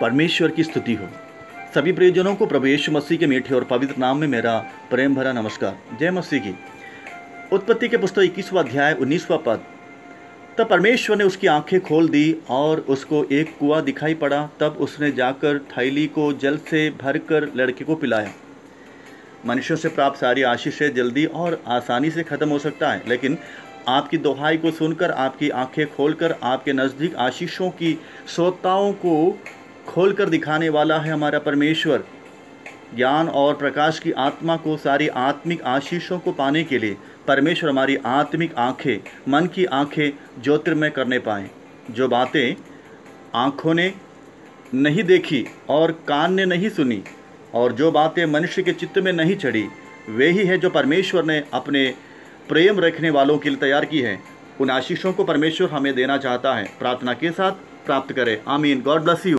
परमेश्वर की स्तुति हो। सभी प्रियजनों को प्रभु यीशु मसीह के मीठे और पवित्र नाम में मेरा प्रेम भरा नमस्कार। जय मसीह की। उत्पत्ति के पुस्तक इक्कीसवा अध्याय, उन्नीसवा पद। तब परमेश्वर ने उसकी आँखें खोल दी और उसको एक कुआँ दिखाई पड़ा। तब उसने जाकर थैली को जल से भरकर लड़के को पिलाया। मनुष्यों से प्राप्त सारी आशीषें जल्दी और आसानी से ख़त्म हो सकता है, लेकिन आपकी दोहाई को सुनकर, आपकी आँखें खोलकर, आपके नज़दीक आशीषों की, श्रोताओं को खोलकर दिखाने वाला है हमारा परमेश्वर। ज्ञान और प्रकाश की आत्मा को सारी आत्मिक आशीषों को पाने के लिए परमेश्वर हमारी आत्मिक आँखें, मन की आँखें ज्योतिर्मय करने पाए। जो बातें आँखों ने नहीं देखी और कान ने नहीं सुनी, और जो बातें मनुष्य के चित्त में नहीं चढ़ी, वे ही है जो परमेश्वर ने अपने प्रेम रखने वालों के लिए तैयार की है। उन आशीषों को परमेश्वर हमें देना चाहता है। प्रार्थना के साथ प्राप्त करें। आमीन। God bless you.